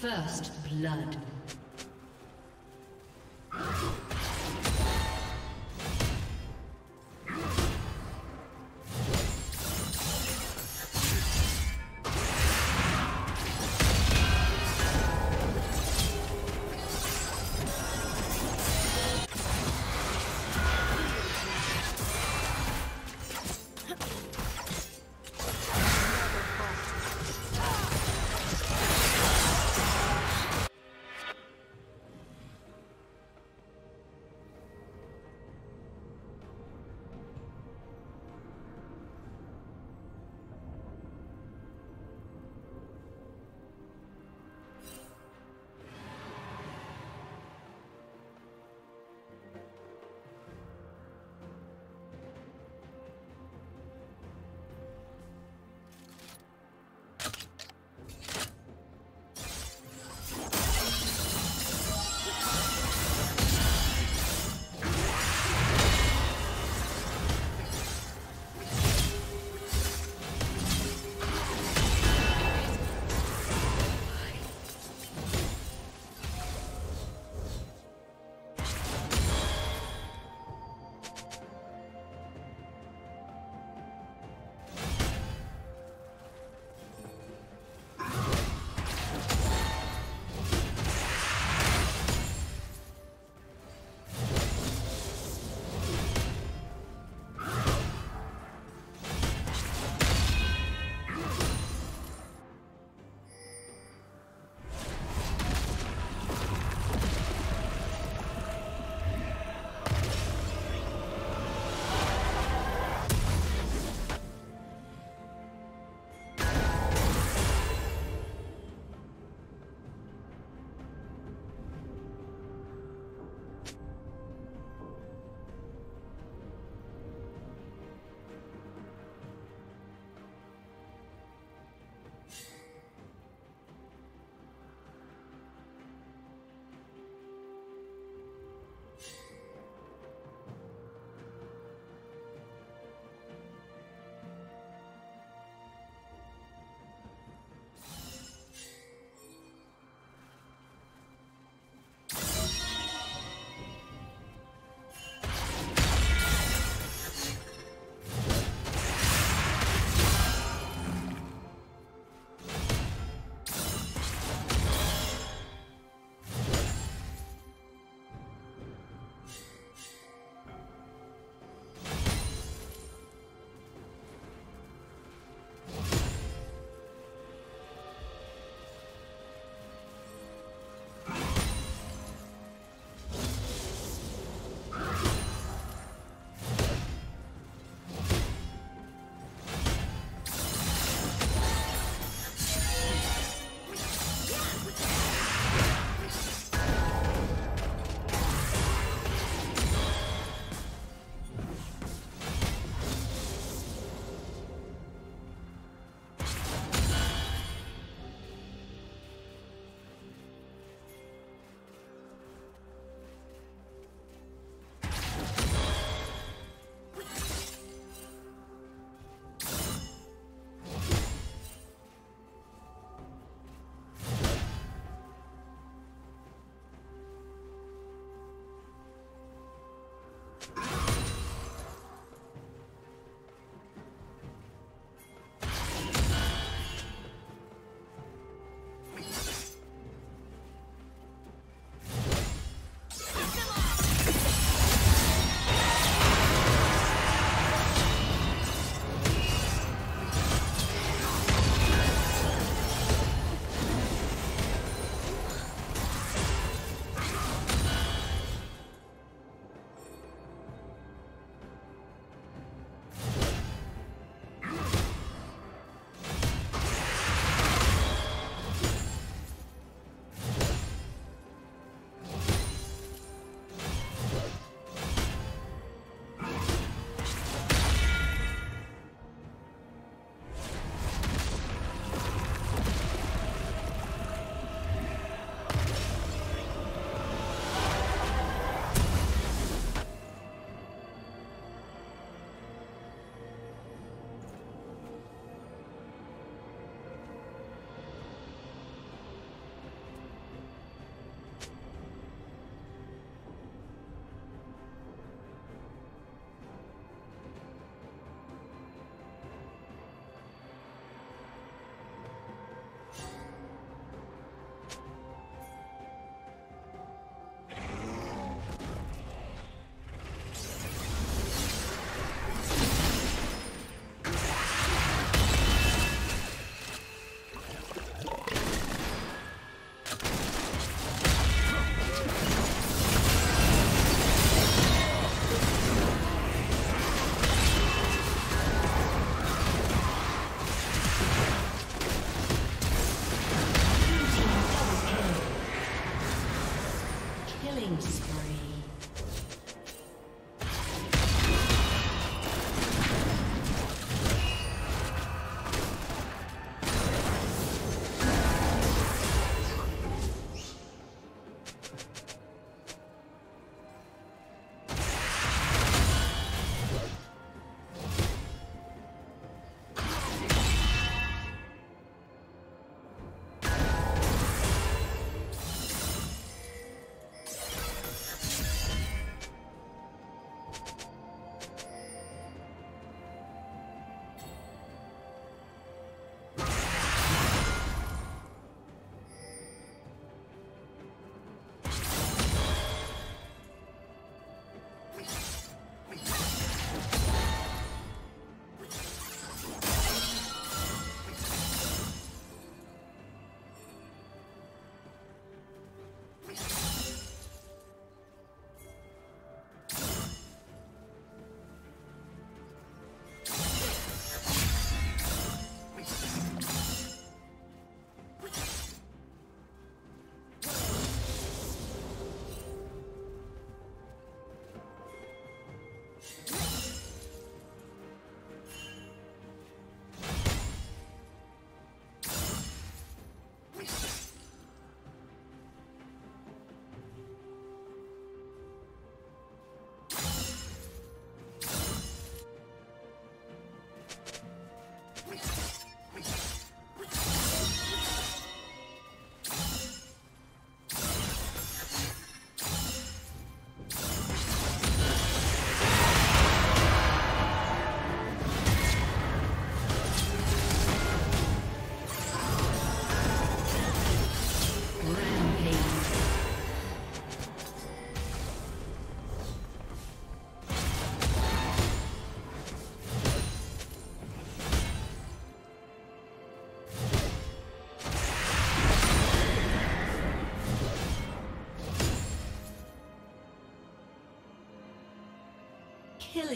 First blood.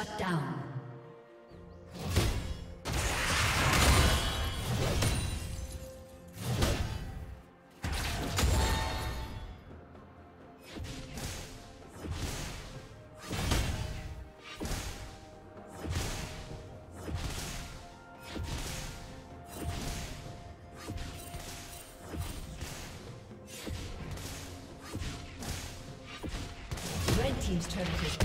Shut down. Team's turret has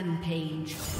Rampage.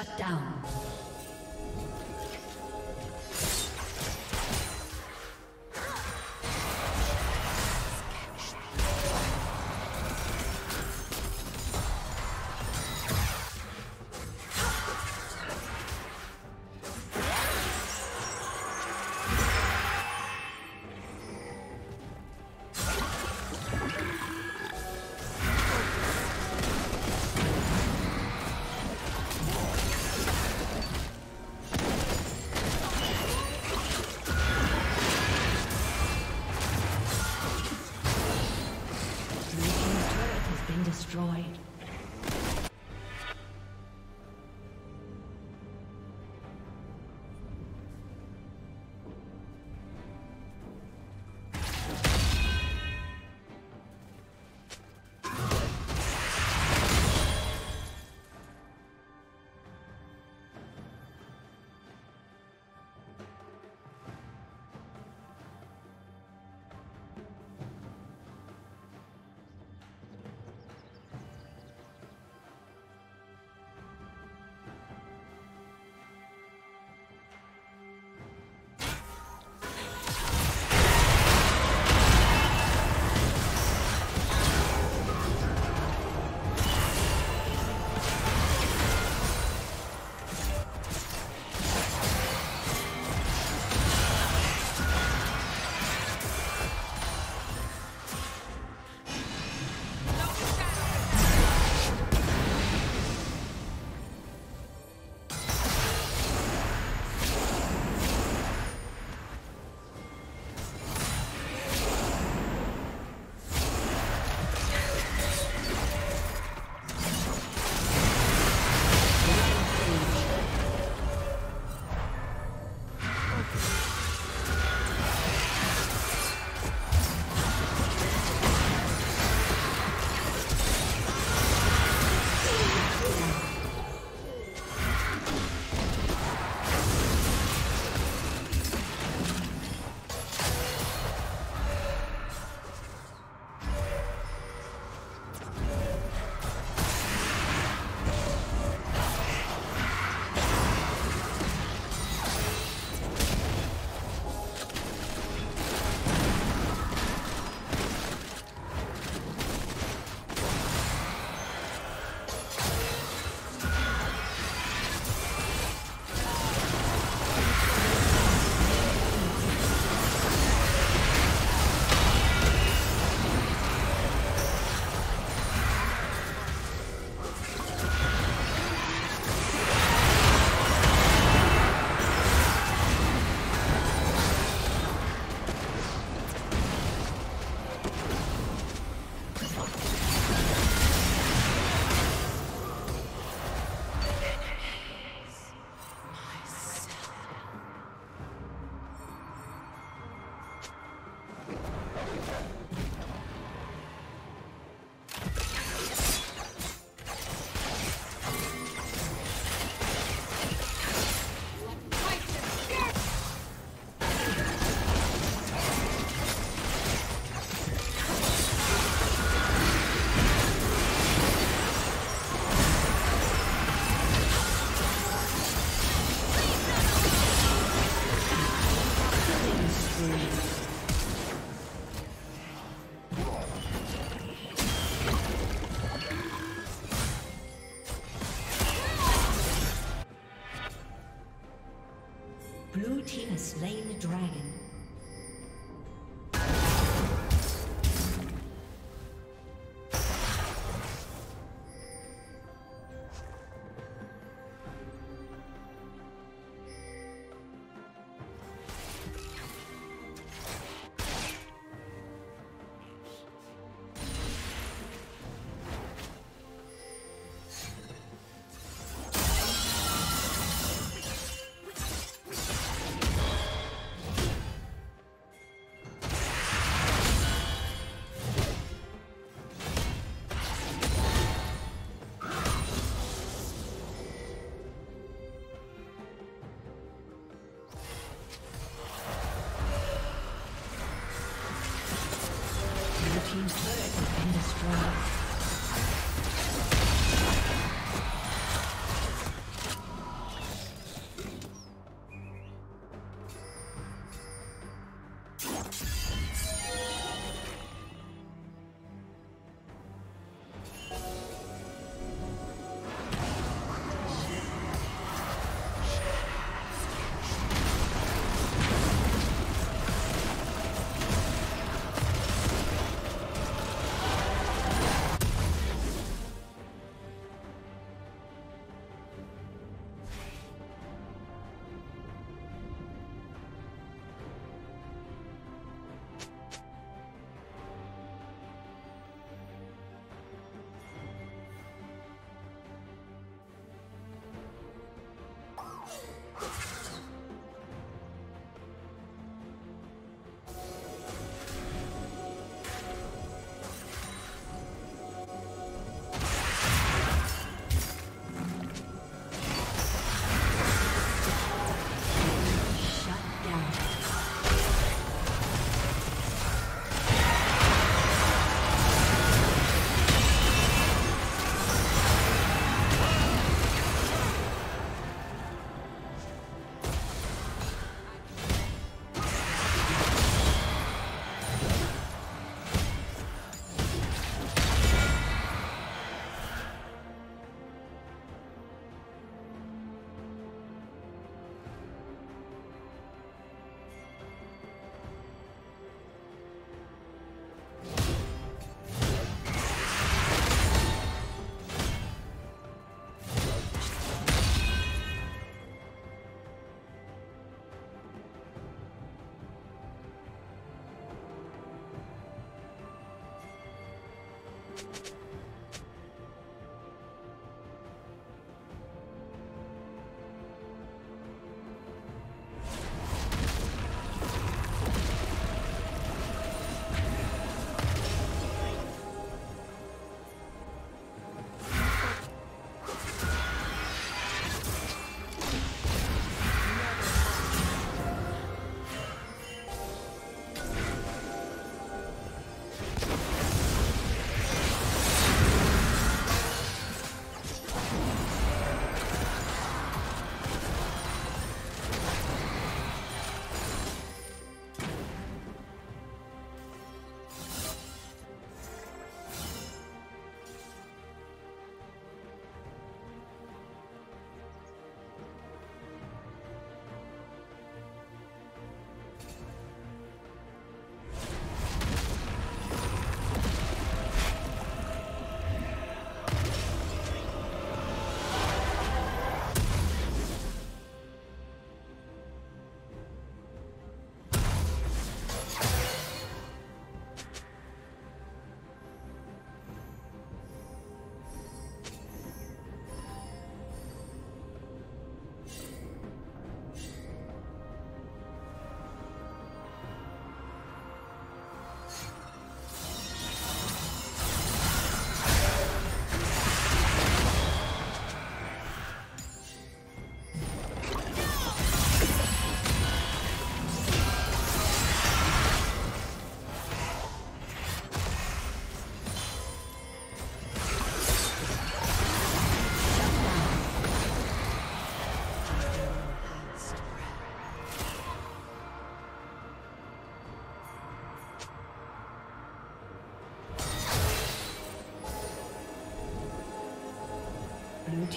Shut down.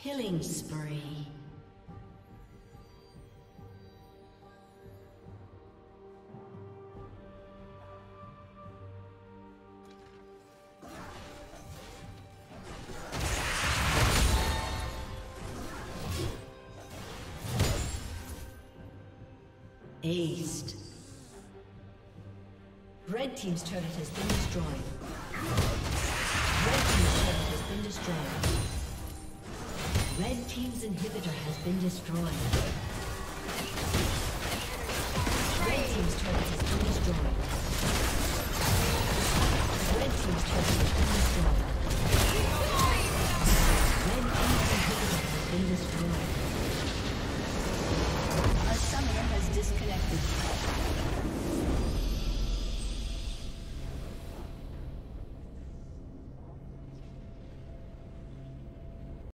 Killing spree. Aced. Red Team's turret has been been destroyed.